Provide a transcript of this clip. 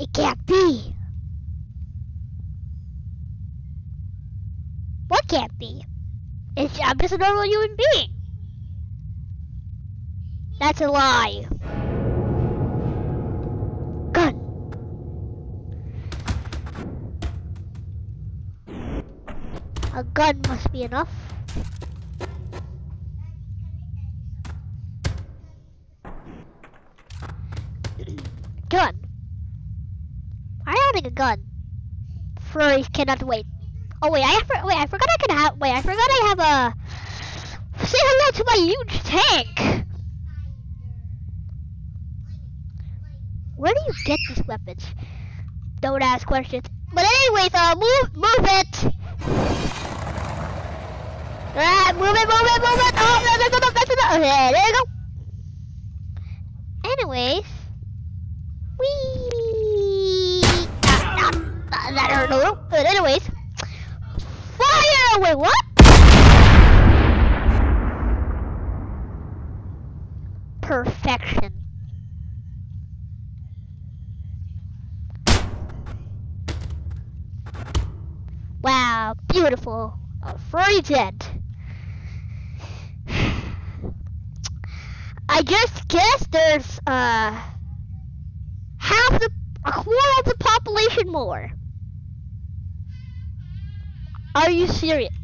It can't be. What can't be? It's, I'm just a normal human being. That's a lie. Gun. A gun must be enough. gun. A gun. Furries cannot wait. Oh wait, I wait, I forgot I can have. Wait, I forgot I have a. Say hello to my huge tank. Where do you get these weapons? Don't ask questions. But anyways, uh, move, move it. Ah, move it, move it, move it. Oh, no, no, no, no, that's enough. Okay, there you go. Anyways, we. That hurt a little. But anyways, fire! Wait, what? Perfection. Wow, beautiful. A furry tent. I just guess there's uh half the a quarter of the population more. Are you serious?